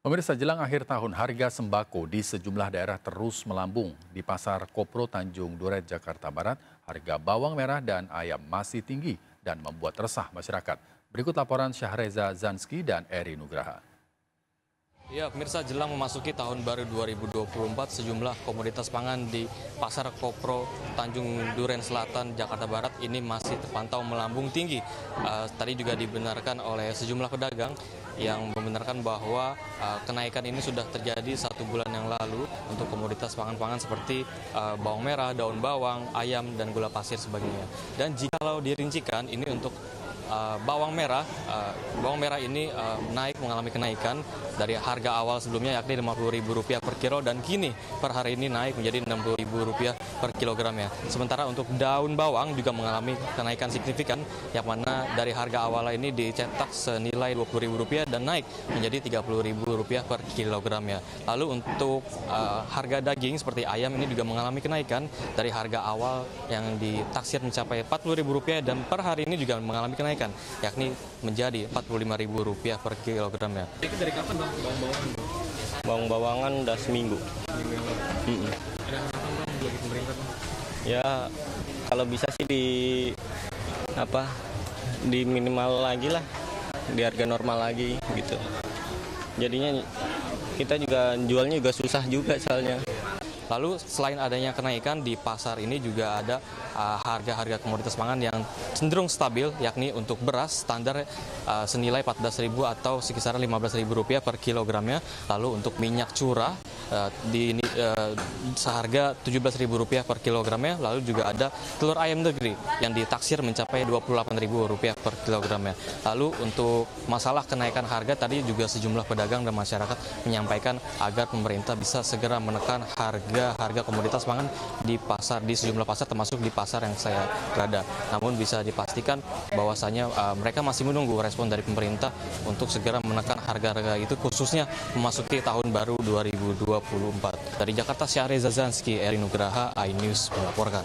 Pemirsa jelang akhir tahun harga sembako di sejumlah daerah terus melambung. Di Pasar Kopro Tanjung Duret Jakarta Barat, harga bawang merah dan ayam masih tinggi dan membuat resah masyarakat. Berikut laporan Syahreza Zanski dan Eri Nugraha. Ya, pemirsa jelang memasuki tahun baru 2024, sejumlah komoditas pangan di Pasar Kopro Tanjung Duren Selatan, Jakarta Barat ini masih terpantau melambung tinggi. Uh, tadi juga dibenarkan oleh sejumlah pedagang yang membenarkan bahwa uh, kenaikan ini sudah terjadi satu bulan yang lalu untuk komoditas pangan-pangan seperti uh, bawang merah, daun bawang, ayam, dan gula pasir sebagainya. Dan jikalau dirincikan ini untuk uh, bawang merah, uh, bawang merah ini uh, naik mengalami kenaikan dari harga awal sebelumnya yakni Rp50.000 per kilo dan kini per hari ini naik menjadi Rp60.000 per kilogramnya. Sementara untuk daun bawang juga mengalami kenaikan signifikan yang mana dari harga awal ini dicetak senilai Rp20.000 dan naik menjadi Rp30.000 per kilogramnya. Lalu untuk harga daging seperti ayam ini juga mengalami kenaikan dari harga awal yang ditaksir mencapai Rp40.000 dan per hari ini juga mengalami kenaikan yakni menjadi Rp45.000 per kilogramnya. Dari kapan bang bawang-bawangan? Bawang-bawangan udah seminggu. Minggu yang lalu. Mm -mm. Ada harapan bang bagi pemerintah bang? Ya kalau bisa sih di apa di minimal lagi lah di harga normal lagi gitu. Jadinya kita juga jualnya juga susah juga soalnya. Lalu selain adanya kenaikan di pasar ini juga ada uh, harga-harga uh, komoditas pangan yang cenderung stabil yakni untuk beras standar uh, senilai 14.000 atau sekitar 15.000 rupiah per kilogramnya. Lalu untuk minyak curah uh, di uh, seharga 17.000 rupiah per kilogramnya. Lalu juga ada telur ayam negeri yang ditaksir mencapai 28.000 rupiah per kilogramnya. Lalu untuk masalah kenaikan harga tadi juga sejumlah pedagang dan masyarakat menyampaikan agar pemerintah bisa segera menekan harga harga harga komoditas pangan di pasar di sejumlah pasar termasuk di pasar yang saya berada. Namun bisa dipastikan bahwasanya uh, mereka masih menunggu respon dari pemerintah untuk segera menekan harga-harga itu khususnya memasuki tahun baru 2024. Dari Jakarta Syahri Zazanski, Eri Nugraha, iNews melaporkan.